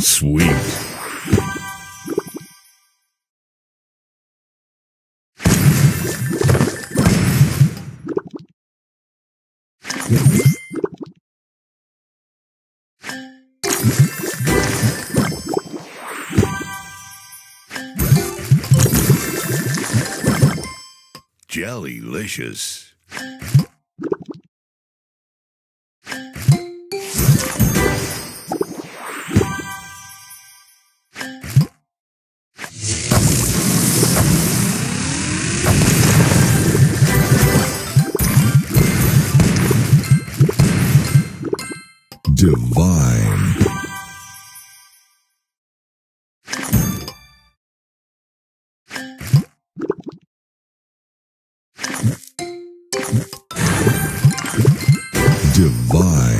Sweet. Jellylicious. Divine. Divine.